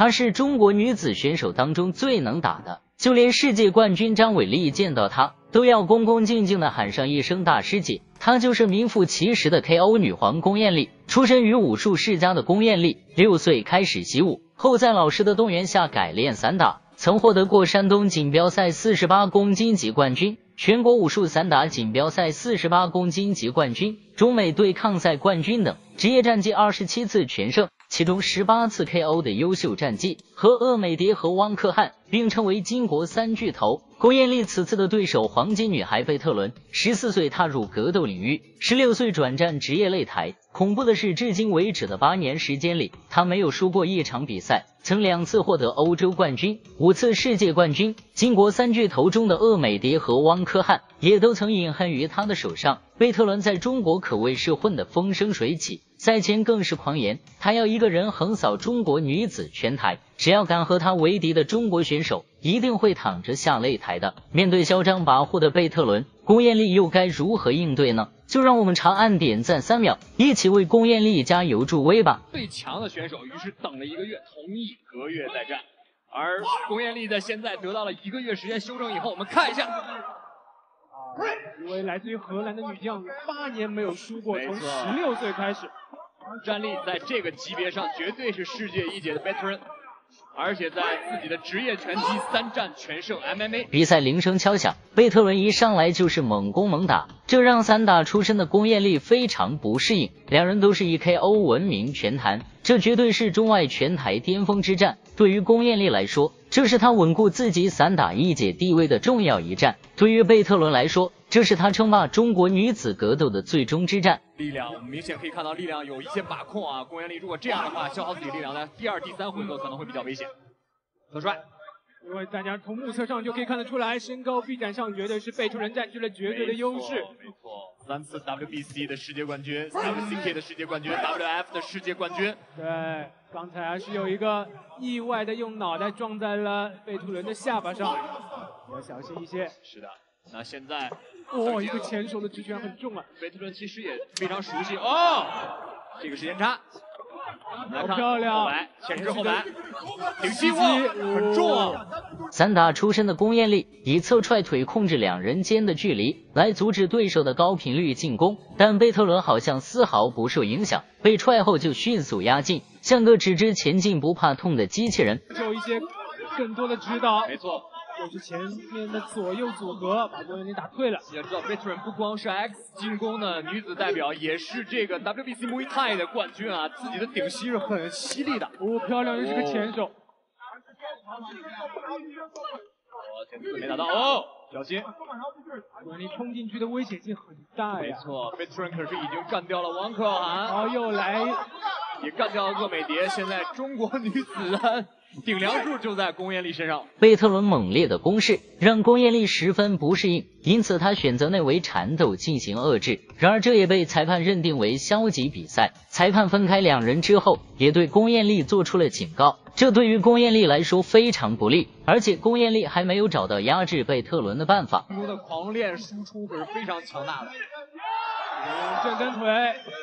她是中国女子选手当中最能打的，就连世界冠军张伟丽见到她都要恭恭敬敬的喊上一声大师姐。她就是名副其实的 KO 女皇龚艳丽。出身于武术世家的龚艳丽，六岁开始习武，后在老师的动员下改练散打，曾获得过山东锦标赛四十八公斤级冠军。全国武术散打锦标赛四十八公斤级冠军、中美对抗赛冠军等，职业战绩二十七次全胜，其中十八次 KO 的优秀战绩，和鄂美蝶和汪克汉并称为金国三巨头。龚艳丽此次的对手黄金女孩贝特伦，十四岁踏入格斗领域，十六岁转战职业擂台。恐怖的是，至今为止的八年时间里，她没有输过一场比赛，曾两次获得欧洲冠军，五次世界冠军。金国三巨头中的鄂美蝶和汪科汉也都曾饮恨于她的手上。贝特伦在中国可谓是混得风生水起。赛前更是狂言，他要一个人横扫中国女子拳台，只要敢和他为敌的中国选手，一定会躺着下擂台的。面对嚣张跋扈的贝特伦，龚艳丽又该如何应对呢？就让我们长按点赞三秒，一起为龚艳丽加油助威吧！最强的选手于是等了一个月，同意隔月再战。而龚艳丽在现在得到了一个月时间休整以后，我们看一下。一位来自于荷兰的女将，八年没有输过，从十六岁开始，战力在这个级别上绝对是世界一姐的 veteran。而且在自己的职业拳击三战全胜 MMA。比赛铃声敲响，贝特伦一上来就是猛攻猛打，这让散打出身的龚艳丽非常不适应。两人都是以 KO 闻名拳坛，这绝对是中外拳台巅峰之战。对于龚艳丽来说，这是她稳固自己散打一姐地位的重要一战；对于贝特伦来说，这是他称霸中国女子格斗的最终之战。力量我们明显可以看到，力量有一些把控啊。龚艳丽如果这样的话，消耗自己力量呢，第二、第三回合可能会比较危险。何帅，因为大家从目测上就可以看得出来，身高臂展上绝对是贝特伦占据了绝对的优势。没错，三次 WBC 的世界冠军，WCK 的世界冠军，WF 的世界冠军。对，刚才还是有一个意外的用脑袋撞在了贝图伦的下巴上，要小心一些。是的。那现在，哦，一个前手的直拳很重啊！贝特伦其实也非常熟悉哦。这个时间差，好漂亮！前置后摆，顶膝哇，很重啊！散打出身的龚艳丽以侧踹腿控制两人间的距离，来阻止对手的高频率进攻。但贝特伦好像丝毫不受影响，被踹后就迅速压进，像个只知前进不怕痛的机器人。有一些更多的指导，没错。就是前面的左右组合把郭艳丽打退了。要知道，Veteran 不光是 X 进攻的女子代表，也是这个 WBC Muay Thai 的冠军啊！自己的顶膝是很犀利的。哦，漂亮，又是个前手。哦，前四没打到哦，小心。郭艳丽冲进去的危险性很大呀。没错，Veteran 可是已经干掉了王可涵。哦，又来，也干掉了鄂美蝶。现在中国女子。顶梁柱就在龚艳丽身上。贝特伦猛烈的攻势让龚艳丽十分不适应，因此她选择内围缠斗进行遏制。然而这也被裁判认定为消极比赛。裁判分开两人之后，也对龚艳丽做出了警告。这对于龚艳丽来说非常不利，而且龚艳丽还没有找到压制贝特伦的办法。中的狂练输出可是非常强大的。用正蹬腿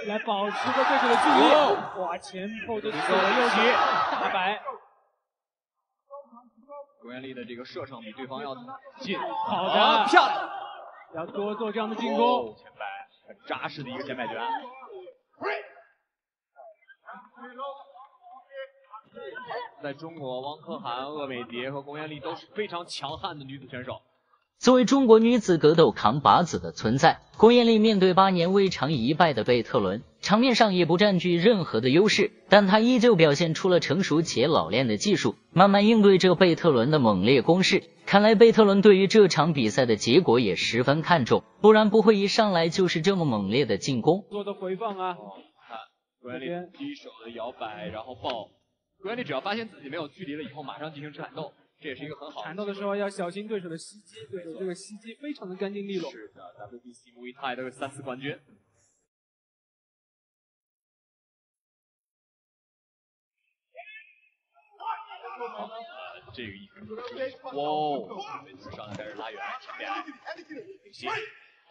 来保持和对手的距离。哇，前后的左右起大摆。龚艳丽的这个射程比对方要近，好的，漂亮，要多做这样的进攻。前摆很扎实的一个前摆拳。在中国，汪柯涵、鄂美蝶和龚艳丽都是非常强悍的女子选手。作为中国女子格斗扛把子的存在，郭艳丽面对八年未尝一败的贝特伦，场面上也不占据任何的优势，但她依旧表现出了成熟且老练的技术，慢慢应对这贝特伦的猛烈攻势。看来贝特伦对于这场比赛的结果也十分看重，不然不会一上来就是这么猛烈的进攻。做的回放啊，看龚艳丽一手的摇摆，然后抱。郭艳丽只要发现自己没有距离了以后，马上进行缠斗。这也是一个很好。缠斗的时候要小心对手的袭击，对手这个袭击非常的干净利落。是的，WBC Muay Thai 的三次冠军。这个一哇，每次上来开始拉远。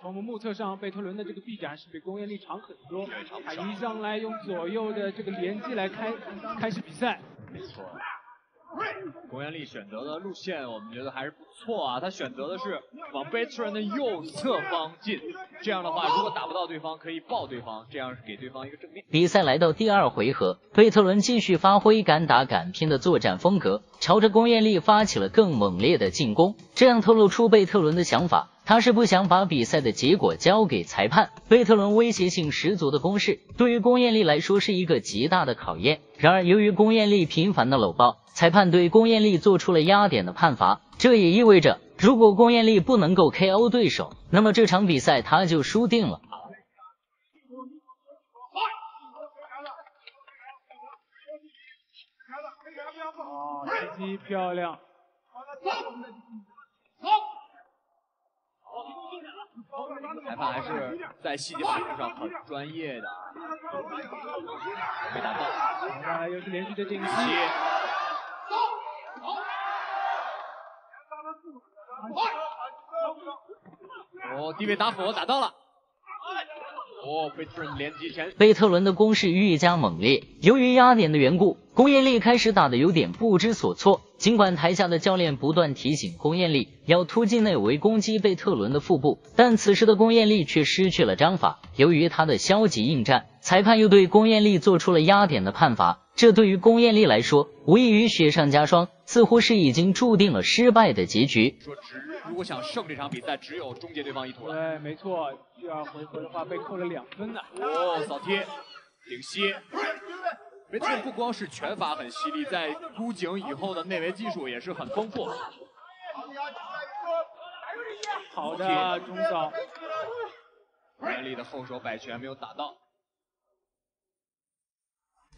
从我们目测上，贝托伦的这个臂展是比龚艳丽长很多。他一上来用左右的这个连击来开开始比赛。没错。龚艳丽选择的路线，我们觉得还是不错啊。他选择的是往贝特伦的右侧方进，这样的话，如果打不到对方，可以抱对方，这样是给对方一个正面。比赛来到第二回合，贝特伦继续发挥敢打敢拼的作战风格，朝着龚艳丽发起了更猛烈的进攻，这样透露出贝特伦的想法。他是不想把比赛的结果交给裁判。贝特伦威胁性十足的攻势，对于龚艳丽来说是一个极大的考验。然而，由于龚艳丽频繁的搂抱，裁判对龚艳丽做出了压点的判罚。这也意味着，如果龚艳丽不能够 KO 对手，那么这场比赛他就输定了。哦，击击漂亮。裁判还是在细节把握上很专业的，没打到。现在又是连续的进击。哦，低位打斧打到了。哦，贝特伦连击前。贝特伦的攻势愈加猛烈，由于压点的缘故，龚艳丽开始打得有点不知所措。尽管台下的教练不断提醒龚艳丽要突进内围攻击贝特伦的腹部，但此时的龚艳丽却失去了章法。由于他的消极应战，裁判又对龚艳丽做出了压点的判罚。这对于龚艳丽来说，无异于雪上加霜，似乎是已经注定了失败的结局。说只如果想胜这场比赛，只有终结对方一图了。对，没错，第二回合的话被扣了两分呢。哦，扫贴，顶膝。贝特伦不光是拳法很犀利，在箍颈以后的内围技术也是很丰富。好的，中扫。严厉的后手摆拳没有打到。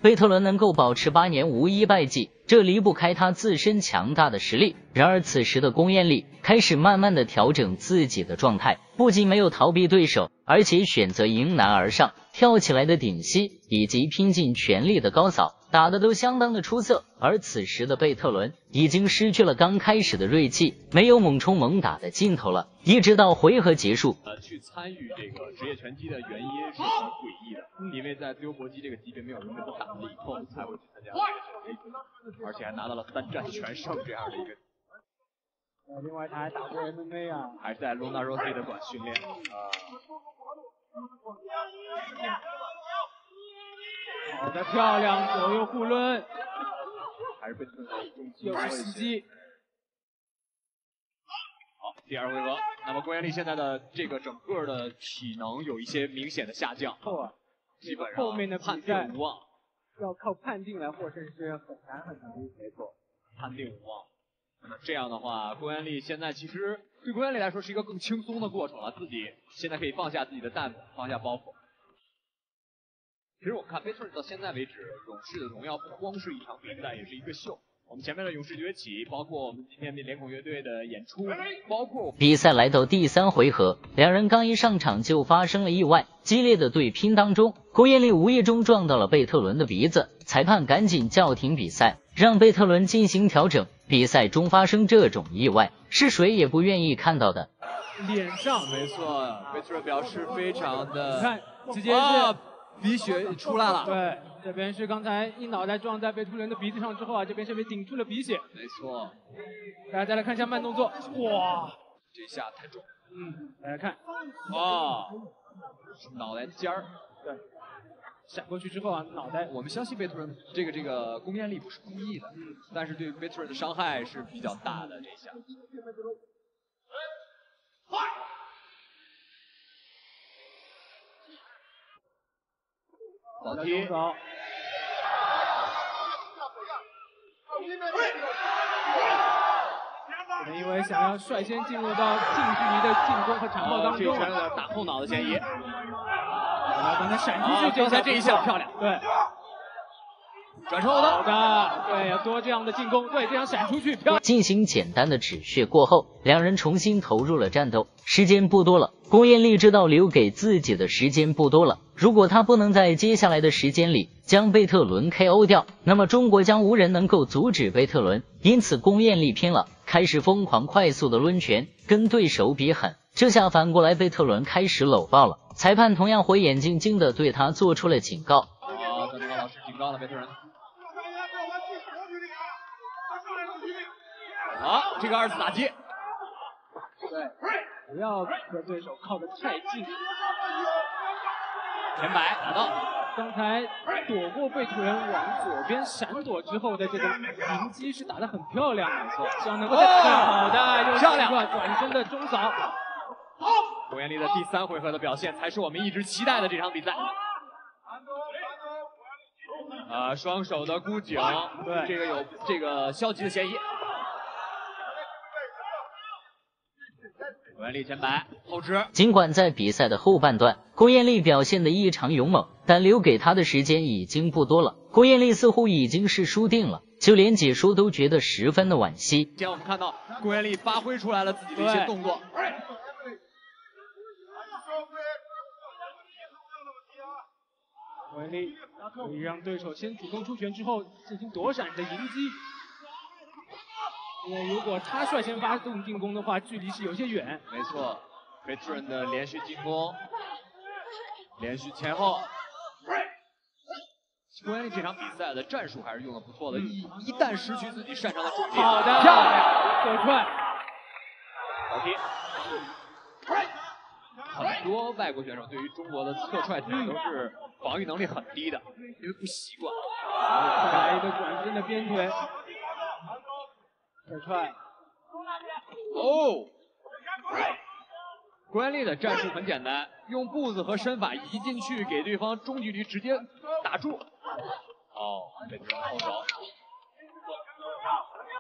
贝特伦能够保持八年无一败绩，这离不开他自身强大的实力。然而此时的龚彦丽开始慢慢的调整自己的状态，不仅没有逃避对手，而且选择迎难而上，跳起来的顶膝以及拼尽全力的高扫，打的都相当的出色。而此时的贝特伦已经失去了刚开始的锐气，没有猛冲猛打的劲头了。一直到回合结束，呃，去参与这个职业拳击的原因是很诡异的，因为在自由搏击这个级别，没有人跟他打了以后才会去参加而且还拿到了三战全胜这样的一个。呃，另外他还打过 MMA 啊，还是在 Luna Rossi 的馆训练啊。好的，漂亮，左右互抡，还是击。好，第二回合，那么郭彦丽现在的这个整个的体能有一些明显的下降，错，基本上后面的判定无望，要靠判定来获胜是很难很难，的结果，判定无望。那么这样的话，郭彦丽现在其实对郭彦丽来说是一个更轻松的过程了，自己现在可以放下自己的担子，放下包袱。其实我们看贝特尔到现在为止，勇士的荣耀不光是一场比赛，也是一个秀。我们前面的勇士崛起，包括我们今天的脸孔乐队的演出，包括比赛来到第三回合，两人刚一上场就发生了意外，激烈的对拼当中，龚彦丽无意中撞到了贝特伦的鼻子，裁判赶紧叫停比赛，让贝特伦进行调整。比赛中发生这种意外，是谁也不愿意看到的。脸上，没错，贝特伦表示非常的，你看，直接是。鼻血出来了，对，这边是刚才一脑袋撞在贝图伦的鼻子上之后啊，这边是被顶出了鼻血，没错。大家再来看一下慢动作，哇，这下太重，嗯，大家看，哇，脑袋尖儿，对，闪过去之后啊，脑袋，我们相信贝图伦这个这个攻验力不是故意的，嗯，但是对贝图伦的伤害是比较大的这下。好踢。可能因为想要率先进入到近距离的进攻和缠抱当中，打后脑的嫌疑。刚才闪出去，刚才这一下漂亮。对。转身后的，好的，对，要多这样的进攻，对，这样闪出去，漂。进行简单的止血过后，两人重新投入了战斗。时间不多了，龚艳丽知道留给自己的时间不多了。如果她不能在接下来的时间里将贝特伦 KO 掉，那么中国将无人能够阻止贝特伦。因此，龚艳丽拼了，开始疯狂快速的抡拳，跟对手比狠。这下反过来，贝特伦开始搂抱了。裁判同样火眼金睛的对他做出了警告。好，邓超老师警告了贝特伦。好，这个二次打击，对，不要和对手靠得太近。前摆打到，刚才躲过贝图人往左边闪躲之后的这个迎击是打得很漂亮，没错，希望能够再更好的用漂亮转身的中扫。龚彦丽的第三回合的表现才是我们一直期待的这场比赛。呃，双手的箍颈，对这个有这个消极的嫌疑。龚彦丽前摆后直，尽管在比赛的后半段，龚艳丽表现得异常勇猛，但留给她的时间已经不多了。龚艳丽似乎已经是输定了，就连解说都觉得十分的惋惜。今天我们看到郭彦丽发挥出来了自己的一些动作。文力可以让对手先主动出拳之后进行躲闪的迎击，如果他率先发动进攻的话，距离是有些远。没错，贝特人的连续进攻，连续前后。龚彦丽这场比赛的战术还是用的不错的，一一旦失去自己擅长的重点，好的，漂亮，走快，好踢。很多外国选手对于中国的。侧踹腿都是防御能力很低的，因为不习惯。再来一个转身的。边腿，左踹，哦，龚彦丽的战术很简单，用步子和身法移进去，给对方中距离直接打住。哦，被特人后手。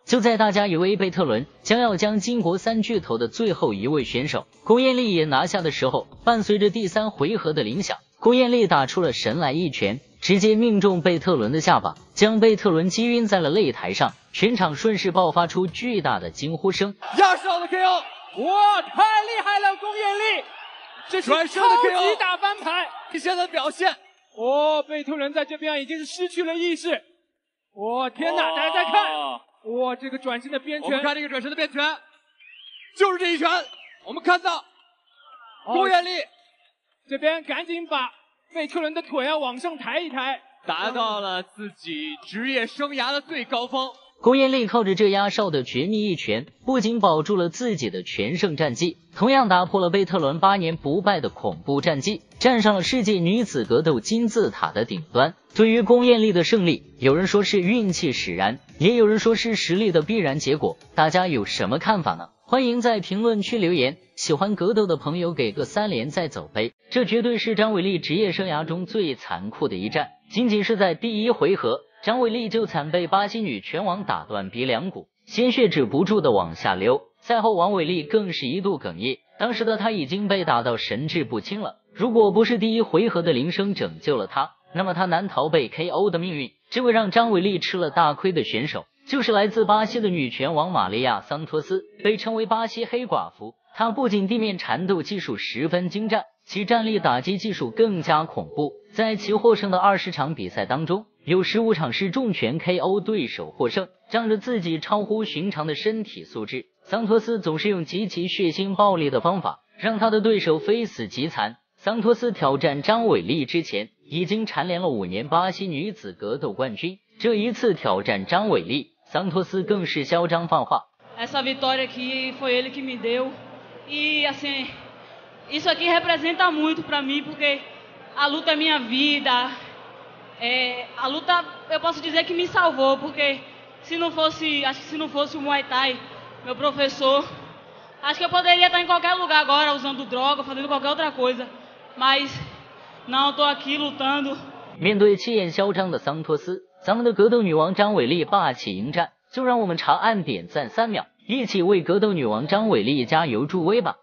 就在大家以为贝特伦将要将金国三巨头的最后一位选手龚艳丽也拿下的时候，伴随着第三回合的铃响，龚艳丽打出了神来一拳，直接命中贝特伦的下巴，将贝特伦击晕在了擂台上，全场顺势爆发出巨大的惊呼声。压哨的 KO，哇，太厉害了，龚彦丽，这是转身的超 KO 级大翻盘。你现在的表现，哦，贝特伦在这边已经是失去了意识。哇，天哪！大家再看，哦哇，这个转身的边拳，我们看这个转身的边拳，就是这一拳，我们看到哦龚彦丽这边赶紧把贝特伦的腿要往上抬一抬。达到了自己职业生涯的最高峰。龚艳丽靠着这压哨的绝密一拳，不仅保住了自己的全胜战绩，同样打破了贝特伦八年不败的恐怖战绩，站上了世界女子格斗金字塔的顶端。对于龚艳丽的胜利，有人说是运气使然，也有人说是实力的必然结果。大家有什么看法呢？欢迎在评论区留言。喜欢格斗的朋友给个三连再走呗！这绝对是张伟丽职业生涯中最残酷的一战。仅仅是在第一回合，张伟丽就惨被巴西女拳王打断鼻梁骨，鲜血止不住的往下流。赛后，王伟丽更是一度哽咽，当时的她已经被打到神志不清了。如果不是第一回合的铃声拯救了她，那么她难逃被 KO 的命运。这位让张伟丽吃了大亏的选手，就是来自巴西的女拳王玛利亚·桑托斯，被称为巴西黑寡妇。她不仅地面缠斗技术十分精湛，其站立打击技术更加恐怖。在其获胜的二十场比赛当中，有十五场是重拳 KO 对手获胜。仗着自己超乎寻常的身体素质，桑托斯总是用极其血腥暴力的方法，让他的对手非死即残。桑托斯挑战张伟丽之前，已经蝉联了五年巴西女子格斗冠军。这一次挑战张伟丽，桑托斯更是嚣张放话。Essa vitória aqui foi ele que me deu. E assim, isso aqui representa muito para mim, porque a luta é minha vida. É, a luta, eu posso dizer que me salvou, porque se não fosse, acho que se não fosse o Muay Thai, meu professor, acho que eu poderia estar em qualquer lugar agora usando droga, fazendo qualquer outra coisa. Mas não, tô aqui lutando 面对气焰嚣张的桑托斯，咱们的格斗女王张伟丽霸气迎战，就让我们长按点赞三秒，一起为格斗女王张伟丽加油助威吧!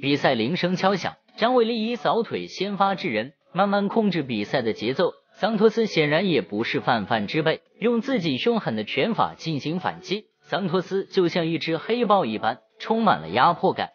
比赛铃声敲响，张伟丽以扫腿先发制人，慢慢控制比赛的节奏。桑托斯显然也不是泛泛之辈，用自己凶狠的拳法进行反击。桑托斯就像一只黑豹一般，充满了压迫感。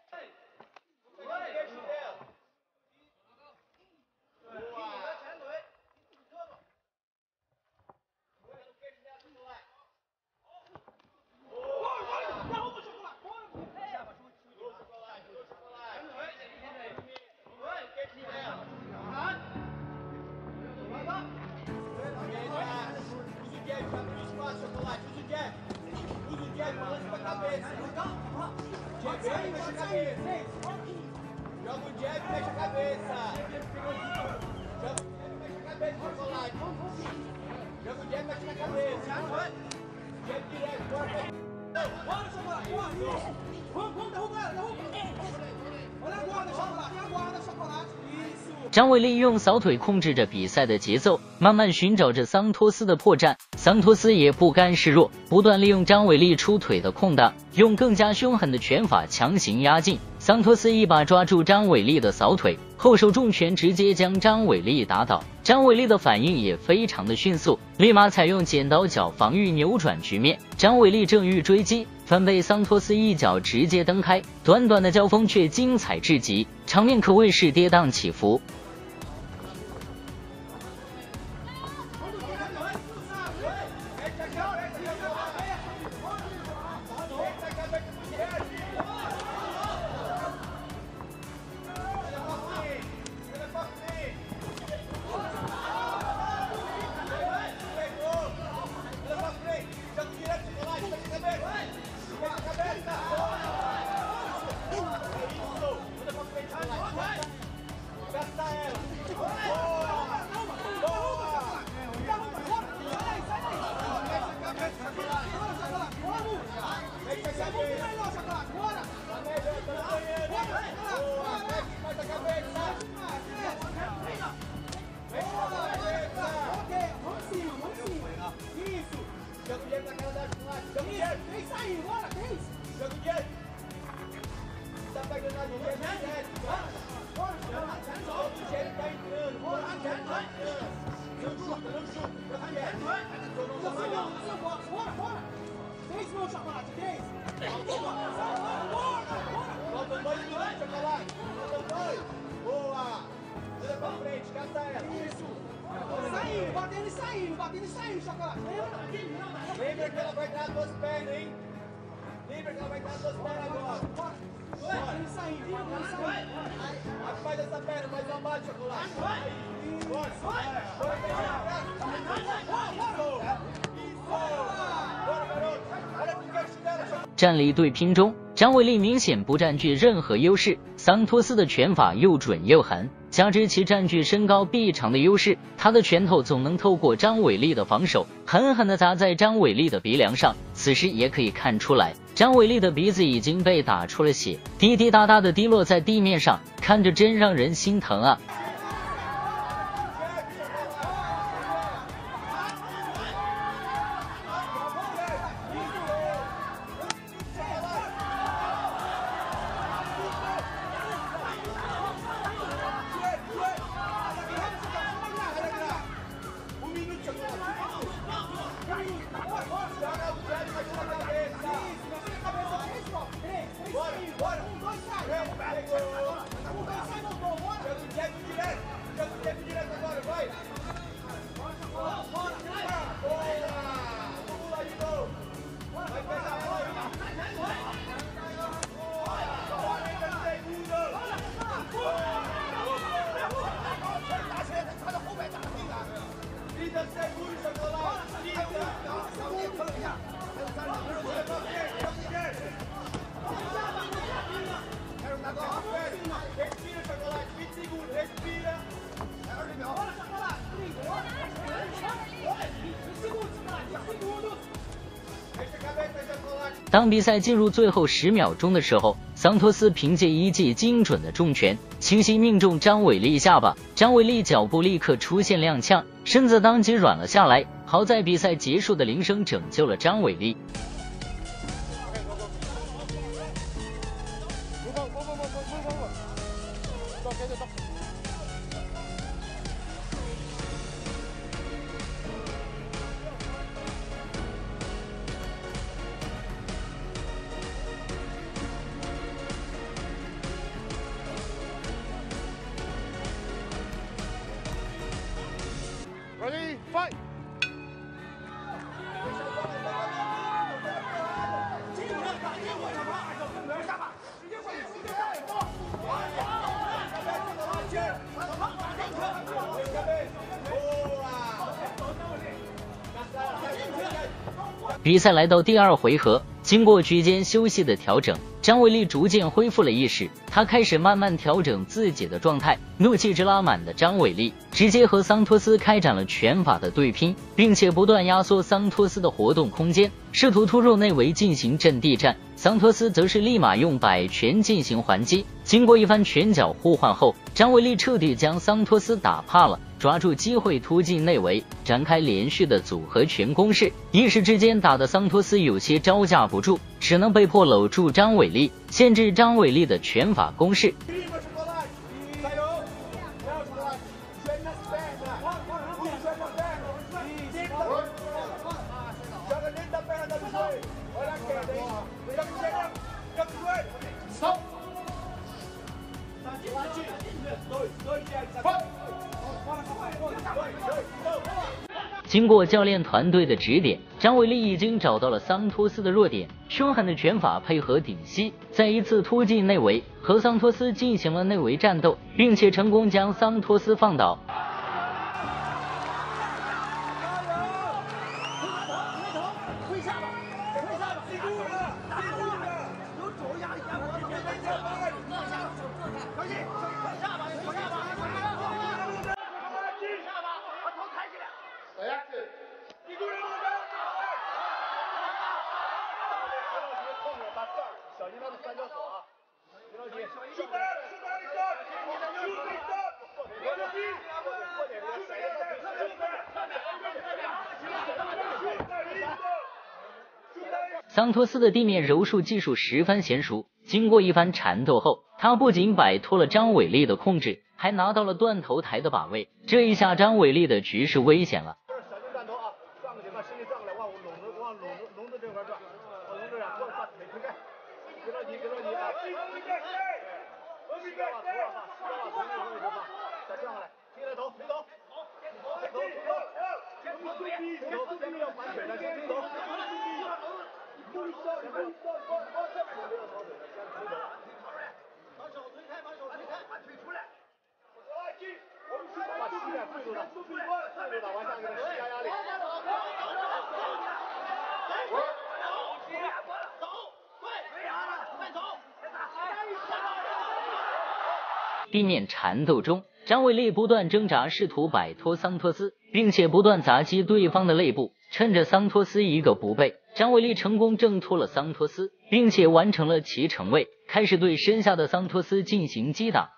张伟丽用扫腿控制着比赛的节奏，慢慢寻找着桑托斯的破绽。桑托斯也不甘示弱，不断利用张伟丽出腿的空档，用更加凶狠的拳法强行压进。桑托斯一把抓住张伟丽的扫腿，后手重拳直接将张伟丽打倒。张伟丽的反应也非常的迅速，立马采用剪刀脚防御扭转局面。张伟丽正欲追击，反被桑托斯一脚直接蹬开。短短的交锋却精彩至极，场面可谓是跌宕起伏。站立对拼中，张伟丽明显不占据任何优势，桑托斯的拳法又准又狠，加之其占据身高臂长的优势，他的拳头总能透过张伟丽的防守，狠狠地砸在张伟丽的鼻梁上。此时也可以看出来，张伟丽的鼻子已经被打出了血，滴滴答答的滴落在地面上，看着真让人心疼啊！当比赛进入最后十秒钟的时候，桑托斯凭借一记精准的重拳，清晰命中张伟丽下巴。张伟丽脚步立刻出现踉跄，身子当即软了下来。好在比赛结束的铃声拯救了张伟丽。比赛来到第二回合，经过局间休息的调整，张伟丽逐渐恢复了意识，他开始慢慢调整自己的状态。怒气值拉满的张伟丽直接和桑托斯开展了拳法的对拼，并且不断压缩桑托斯的活动空间，试图突入内围进行阵地战。桑托斯则是立马用摆拳进行还击。经过一番拳脚互换后，张伟丽彻底将桑托斯打怕了。抓住机会突进内围，展开连续的组合拳攻势，一时之间打得桑托斯有些招架不住，只能被迫搂住张伟丽，限制张伟丽的拳法攻势。经过教练团队的指点，张伟丽已经找到了桑托斯的弱点，凶狠的拳法配合顶膝，在一次突进内围和桑托斯进行了内围战斗，并且成功将桑托斯放倒。桑托斯的地面柔术技术十分娴熟，经过一番缠斗后，他不仅摆脱了张伟丽的控制，还拿到了断头台的把位。这一下，张伟丽的局势危险了。把手推开，把手推开，把腿出来。把膝盖跪住了，跪住了，往下给他施加压力。走，快，快走。地面缠斗中，张伟丽不断挣扎，试图摆脱桑托斯，并且不断砸击对方的肋部，趁着桑托斯一个不备。张伟丽成功挣脱了桑托斯，并且完成了骑乘位，开始对身下的桑托斯进行击打。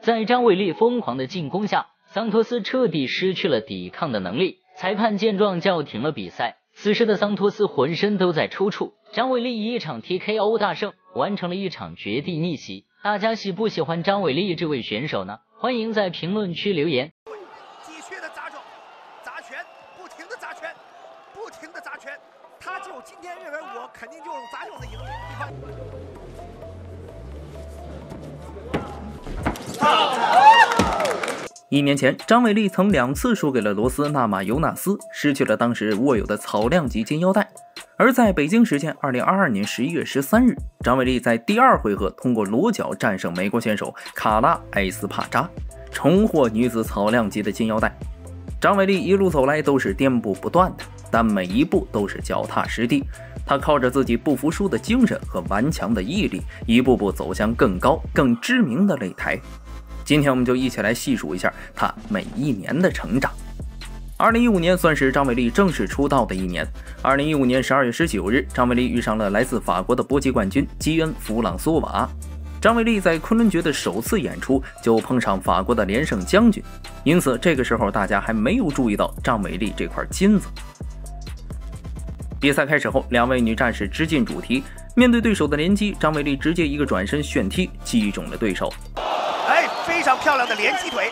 在张伟丽疯狂的进攻下，桑托斯彻底失去了抵抗的能力。裁判见状叫停了比赛。此时的桑托斯浑身都在抽搐。张伟丽以一场 TKO 大胜，完成了一场绝地逆袭。大家喜不喜欢张伟丽这位选手呢？欢迎在评论区留言。一年前，张伟丽曾两次输给了罗斯纳马尤纳斯，失去了当时握有的草量级金腰带。而在北京时间二零二二年十一月十三日，张伟丽在第二回合通过裸脚战胜美国选手卡拉埃斯帕扎，重获女子草量级的金腰带。张伟丽一路走来都是颠簸不断的，但每一步都是脚踏实地。她靠着自己不服输的精神和顽强的毅力，一步步走向更高、更知名的擂台。今天我们就一起来细数一下她每一年的成长。二零一五年算是张伟丽正式出道的一年。二零一五年十二月十九日，张伟丽遇上了来自法国的搏击冠军基恩·弗朗索瓦。张伟丽在昆仑决的首次演出就碰上法国的连胜将军，因此这个时候大家还没有注意到张伟丽这块金子。比赛开始后，两位女战士直进主题，面对对手的连击，张伟丽直接一个转身旋踢击中了对手。漂亮的连击腿。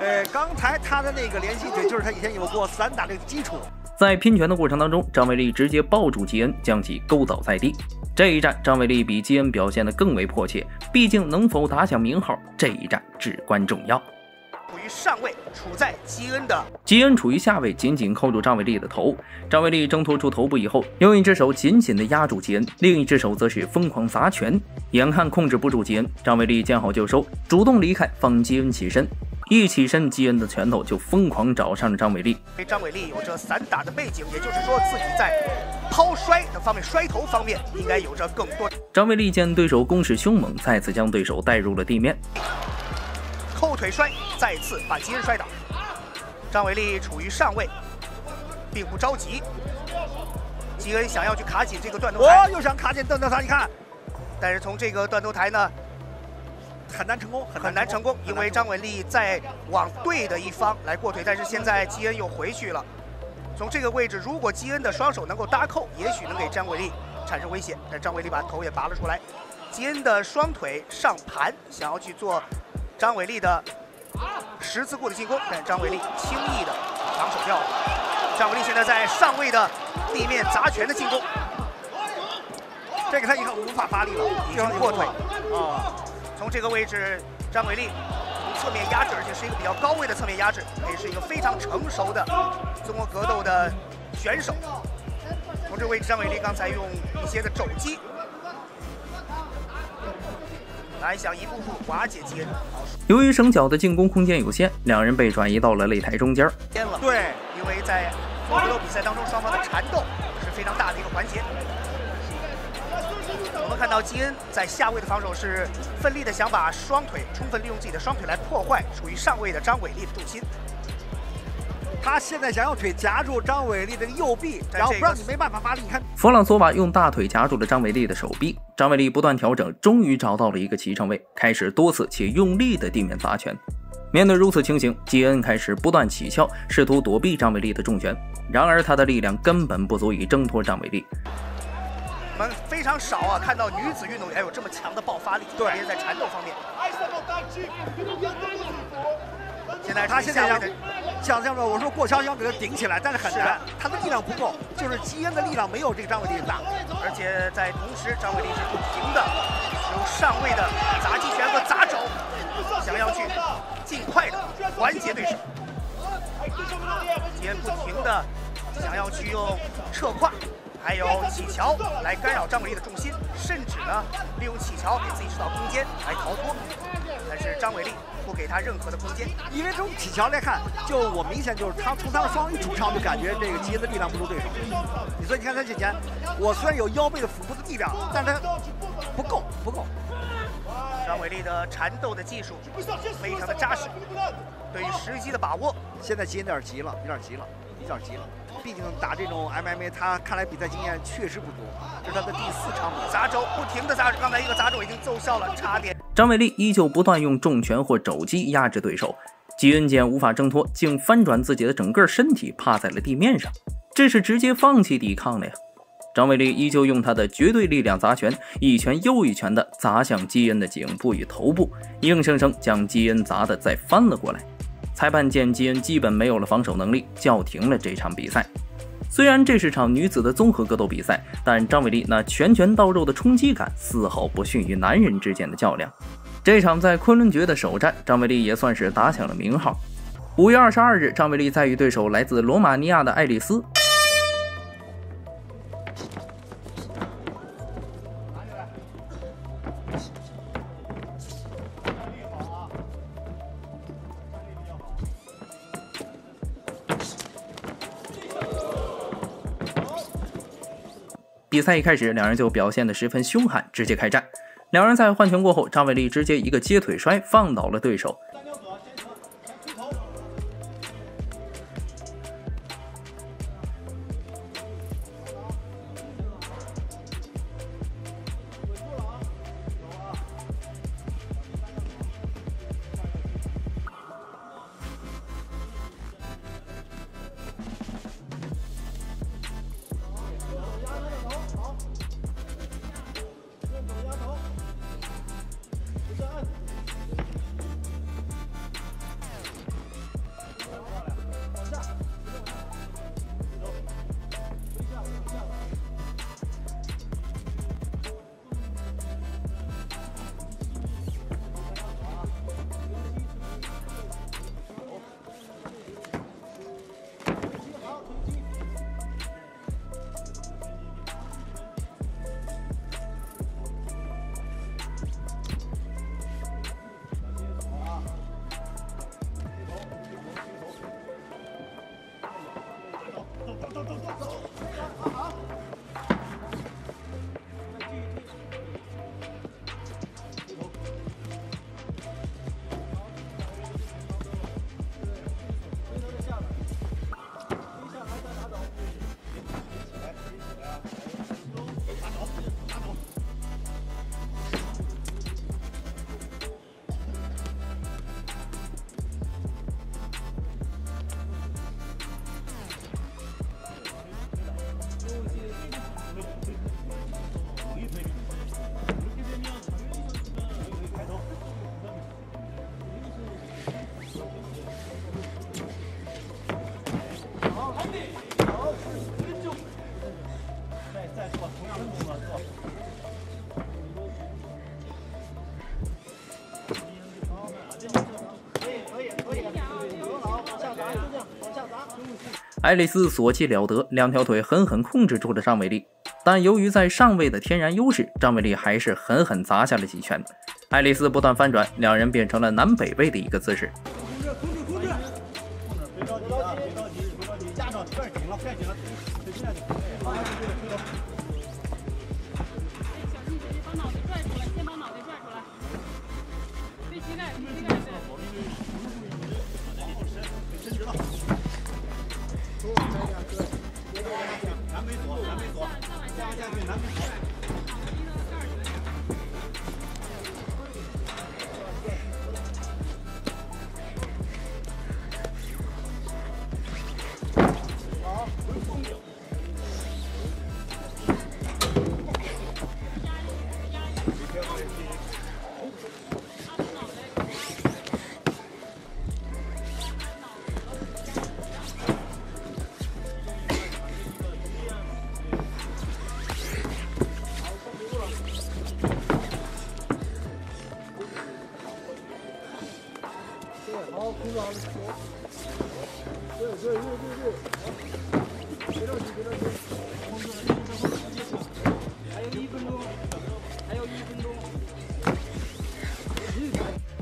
呃，刚才他的那个连击腿就是他以前有过散打的基础。在拼拳的过程当中，张伟丽直接抱住基恩，将其勾倒在地。这一战，张伟丽比基恩表现得更为迫切，毕竟能否打响名号，这一战至关重要。上位，处在基恩的基恩处于下位，紧紧扣住张伟丽的头。张伟丽挣脱出头部以后，用一只手紧紧地压住基恩，另一只手则是疯狂砸拳。眼看控制不住基恩，张伟丽见好就收，主动离开，放基恩起身。一起身，基恩的拳头就疯狂找上了张伟丽。因为张伟丽有着散打的背景，也就是说自己在抛摔的方面、摔头方面应该有着更多。张伟丽见对手攻势凶猛，再次将对手带入了地面，扣腿摔，再次把基恩摔倒。张伟丽处于上位，并不着急。基恩想要去卡紧这个断头台，又想卡紧断头台，你看，但是从这个断头台呢，很难成功，很难成功，因为张伟丽在往对的一方来过腿，但是现在基恩又回去了。从这个位置，如果基恩的双手能够搭扣，也许能给张伟丽产生威胁，但张伟丽把头也拔了出来。基恩的双腿上盘，想要去做张伟丽的十字固的进攻，但张伟丽轻易的防守掉了。张伟丽现在在上位的地面砸拳的进攻，这个他以后无法发力了，已经过腿啊。从这个位置，张伟丽从侧面压制，而且是一个比较高位的侧面压制，可以是一个非常成熟的中国格斗的选手。从这个位置，张伟丽刚才用一些的肘击来想一步步瓦解基恩。由于绳脚的进攻空间有限，两人被转移到了擂台中间。对，因为在格斗比赛当中，双方的缠斗是非常大的一个环节。我们看到基恩在下位的防守是奋力的想把双腿充分利用自己的双腿来破坏处于上位的张伟丽的重心。他现在想用腿夹住张伟丽的右臂，然后不让你没办法发力。你看，弗朗索瓦用大腿夹住了张伟丽的手臂，张伟丽不断调整，终于找到了一个骑乘位，开始多次且用力的地面砸拳。面对如此情形，基恩开始不断起跳，试图躲避张伟丽的重拳。然而他的力量根本不足以挣脱张伟丽。我们非常少啊，看到女子运动员有这么强的爆发力，特别是在缠斗方面。现在他现在想像这样的，我说过桥想给他顶起来，但是很难，他的力量不够，就是基恩的力量没有这个张伟丽大。而且在同时，张伟丽是不停的使用上位的砸击拳和砸肘，想要去尽快的缓解对手。基恩不停的想要去用侧胯。还有起桥来干扰张伟丽的重心，甚至呢利用起桥给自己制造空间来逃脱，但是张伟丽不给他任何的空间。因为从起桥来看，就我明显就是他从他的双一出场就感觉这个基恩的力量不如对手。所以你看他之前，我虽然有腰背的腹部的力量，但他不够不够。张伟丽的缠斗的技术非常的扎实，对于时机的把握，现在基恩有点急了，有点急了，有点急了。毕竟打这种 MMA，他看来比赛经验确实不多。这是他的第四场砸肘，不停的砸，刚才一个砸肘已经奏效了，差点。张伟丽依旧不断用重拳或肘击压制对手，基恩见无法挣脱，竟翻转自己的整个身体，趴在了地面上，这是直接放弃抵抗了呀。张伟丽依旧用他的绝对力量砸拳，一拳又一拳的砸向基恩的颈部与头部，硬生生将基恩砸得再翻了过来。裁判见基恩基本没有了防守能力，叫停了这场比赛。虽然这是场女子的综合格斗比赛，但张伟丽那拳拳到肉的冲击感丝毫不逊于男人之间的较量。这场在昆仑决的首战，张伟丽也算是打响了名号。五月二十二日，张伟丽在与对手来自罗马尼亚的爱丽丝。比赛一开始，两人就表现得十分凶悍，直接开战。两人在换拳过后，张伟丽直接一个接腿摔放倒了对手。爱丽丝所技了得，两条腿狠狠控制住了张伟丽。但由于在上位的天然优势，张伟丽还是狠狠砸下了几拳。爱丽丝不断翻转，两人变成了南北位的一个姿势。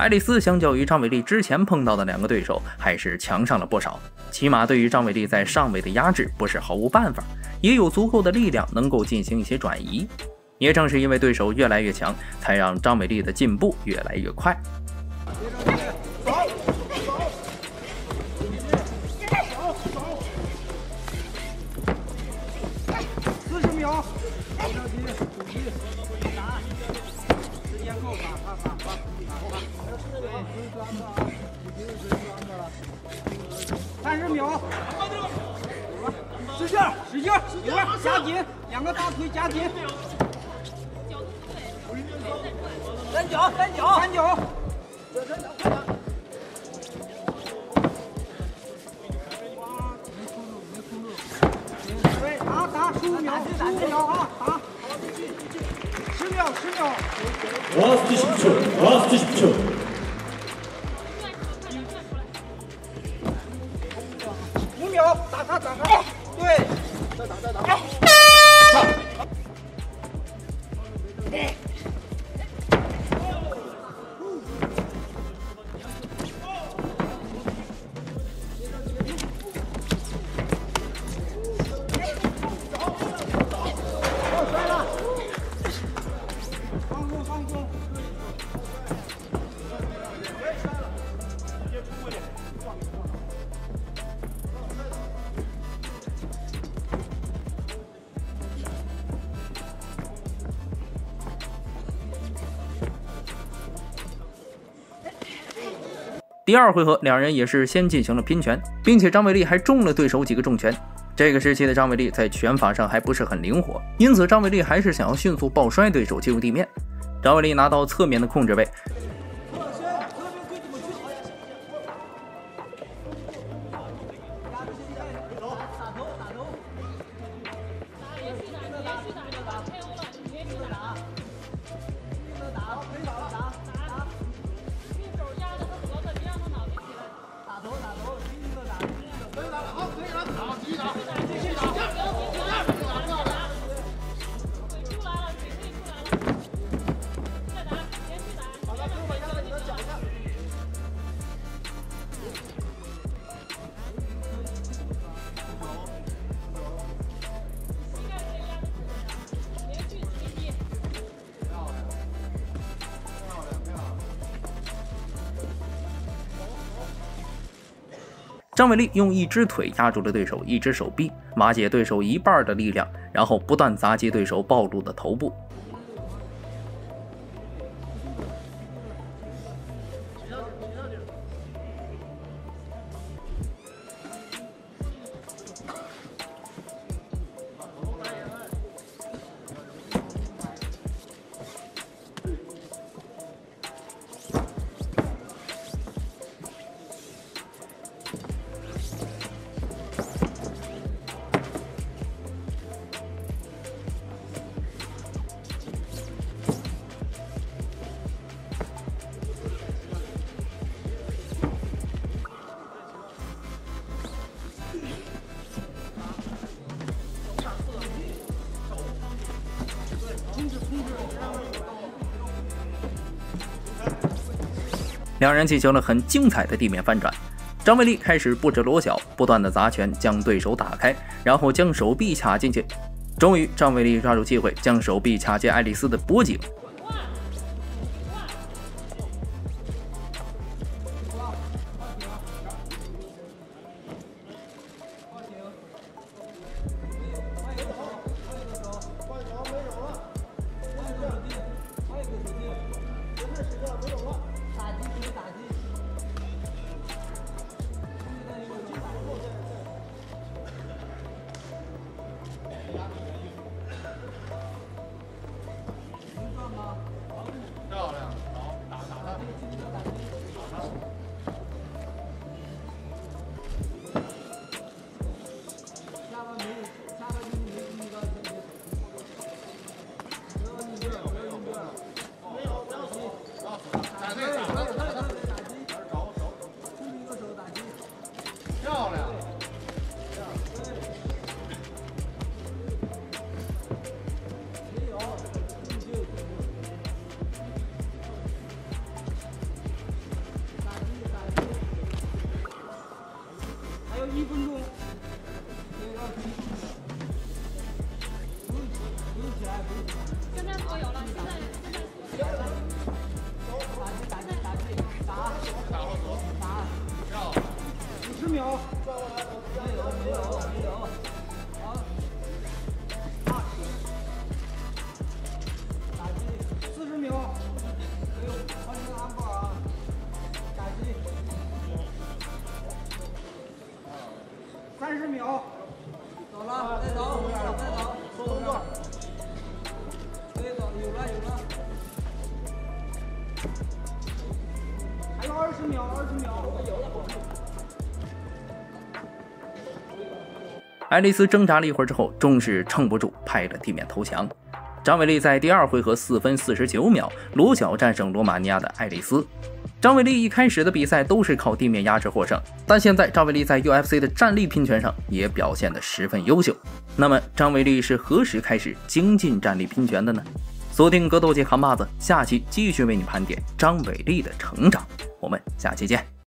爱丽丝相较于张伟丽之前碰到的两个对手，还是强上了不少。起码对于张伟丽在上位的压制，不是毫无办法，也有足够的力量能够进行一些转移。也正是因为对手越来越强，才让张伟丽的进步越来越快。三十秒，使劲，使劲，一会儿夹紧，两个大腿夹紧，三脚，三脚，三脚，对，打打十五秒，十五秒啊，打好了继续，十秒，十秒。打开，对，再打，再打，第二回合，两人也是先进行了拼拳，并且张伟丽还中了对手几个重拳。这个时期的张伟丽在拳法上还不是很灵活，因此张伟丽还是想要迅速抱摔对手进入地面。张伟丽拿到侧面的控制位，张伟丽用一只腿压住了对手一只手臂，瓦解对手一半的力量，然后不断砸击对手暴露的头部。两人进行了很精彩的地面翻转。张伟丽开始布置裸脚，不断的砸拳将对手打开，然后将手臂卡进去。终于，张伟丽抓住机会，将手臂卡进爱丽丝的脖颈。一分钟。爱丽丝挣扎了一会儿之后，终是撑不住，拍了地面投降。张伟丽在第二回合四分四十九秒裸脚战胜罗马尼亚的爱丽丝。张伟丽一开始的比赛都是靠地面压制获胜，但现在张伟丽在 UFC 的站立拼拳上也表现得十分优秀。那么张伟丽是何时开始精进站立拼拳的呢？锁定格斗界扛把子，下期继续为你盘点张伟丽的成长。我们下期见。